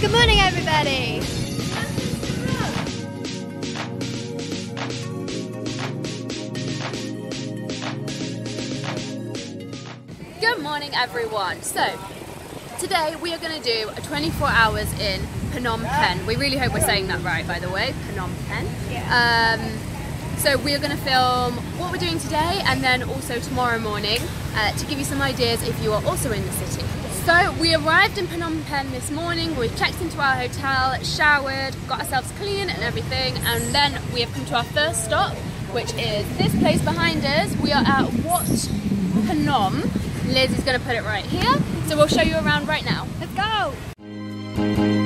Good morning, everybody. Good morning everyone. So today we are going to do a 24 hours in Phnom Penh. We really hope we're saying that right by the way, Phnom Penh. Yeah. Um, so we are going to film what we're doing today and then also tomorrow morning uh, to give you some ideas if you are also in the city. So we arrived in Phnom Penh this morning, we checked into our hotel, showered, got ourselves clean and everything and then we have come to our first stop which is this place behind us. We are at Wat Phnom. Liz is going to put it right here. So we'll show you around right now. Let's go.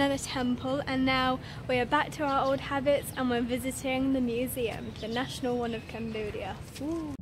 Another temple and now we are back to our old habits and we're visiting the museum, the national one of Cambodia. Ooh.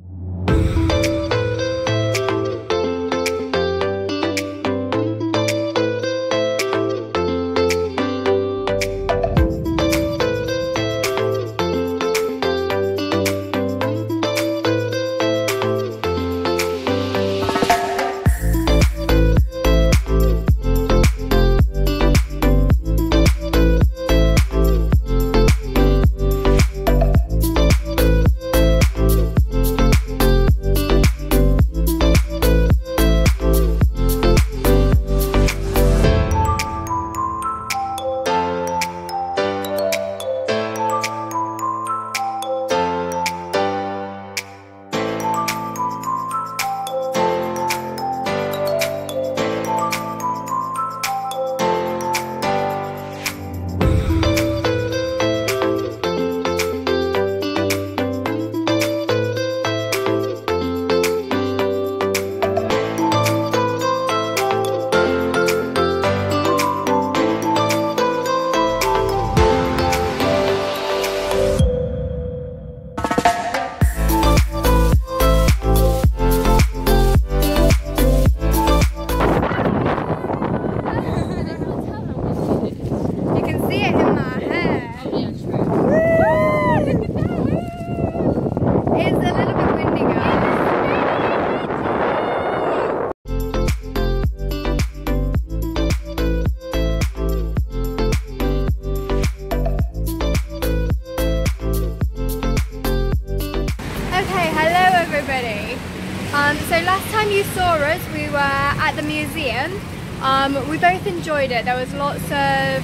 We were at the museum. Um, we both enjoyed it. There was lots of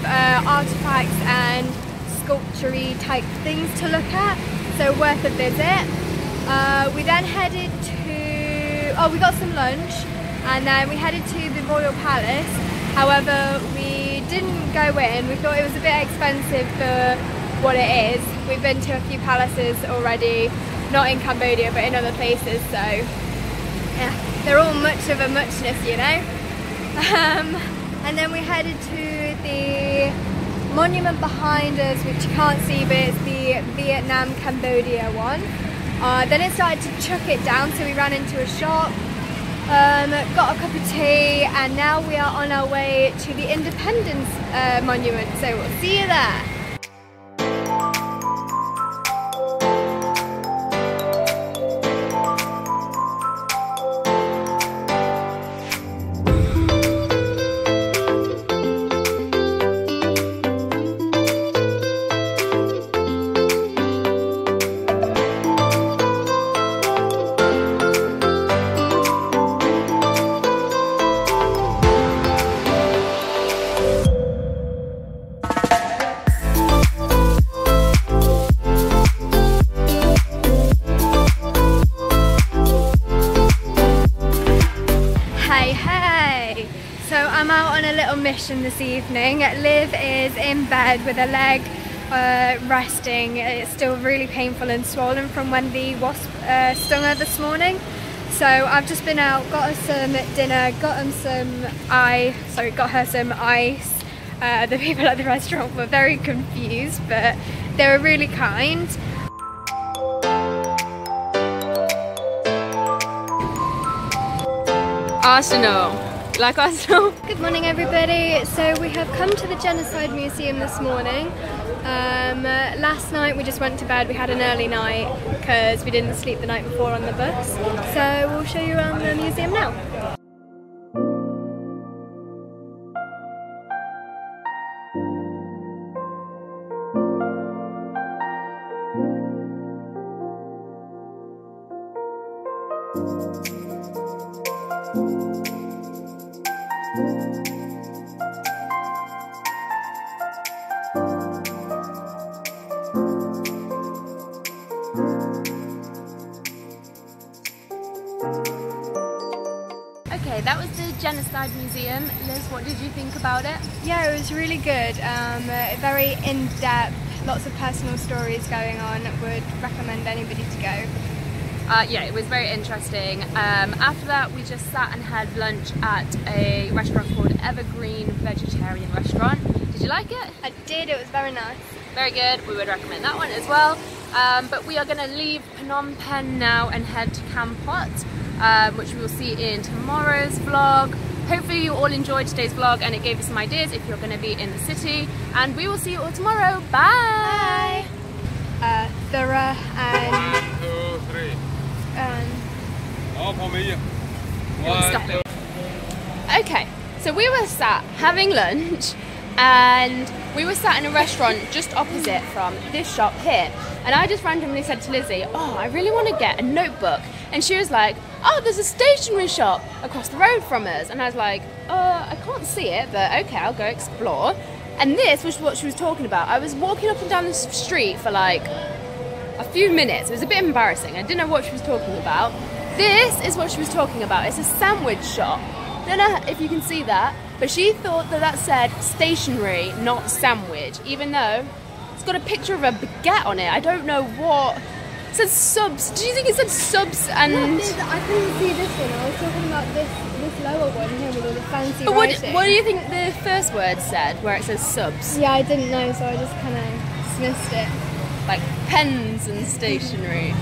uh, artifacts and sculpture type things to look at, so worth a visit. Uh, we then headed to, oh we got some lunch and then we headed to the Royal Palace. However, we didn't go in. We thought it was a bit expensive for what it is. We've been to a few palaces already, not in Cambodia but in other places, so yeah, they're all much of a muchness, you know. Um, and then we headed to the monument behind us, which you can't see, but it's the Vietnam Cambodia one. Uh, then it started to chuck it down, so we ran into a shop, um, got a cup of tea, and now we are on our way to the Independence uh, Monument. So we'll see you there. Out on a little mission this evening. Liv is in bed with her leg uh, resting. It's still really painful and swollen from when the wasp uh, stung her this morning. So I've just been out, got her some dinner, got them some I sorry, got her some ice. Uh, the people at the restaurant were very confused, but they were really kind. Arsenal. Like Arsenal? Good morning, everybody. So we have come to the Genocide Museum this morning. Um, uh, last night we just went to bed. We had an early night because we didn't sleep the night before on the bus. So we'll show you around the museum now. Genocide Museum. Liz, what did you think about it? Yeah, it was really good. Um, uh, very in depth, lots of personal stories going on. Would recommend anybody to go. Uh, yeah, it was very interesting. Um, after that, we just sat and had lunch at a restaurant called Evergreen Vegetarian Restaurant. Did you like it? I did, it was very nice. Very good. We would recommend that one as well. Um, but we are going to leave Phnom Penh now and head to Kampot, um, which we will see in tomorrow's vlog. Hopefully you all enjoyed today's vlog and it gave you some ideas if you're going to be in the city. And we will see you all tomorrow. Bye! Uh, thorough and, One, two, three. and All for me. One. Okay, so we were sat having lunch and we were sat in a restaurant just opposite from this shop here. And I just randomly said to Lizzie, Oh, I really want to get a notebook. And she was like, Oh, there's a stationery shop across the road from us. And I was like, Uh, I can't see it, but okay, I'll go explore. And this was what she was talking about. I was walking up and down the street for like a few minutes. It was a bit embarrassing. I didn't know what she was talking about. This is what she was talking about. It's a sandwich shop. I Don't know if you can see that, but she thought that that said stationery, not sandwich, even though it's got a picture of a baguette on it. I don't know what. It says subs. Do you think it said subs and. I couldn't see this one. I was talking about this this lower one here with all the fancy But what, writing. what do you think the first word said, where it says subs? Yeah, I didn't know, so I just kind of dismissed it. Like pens and stationery.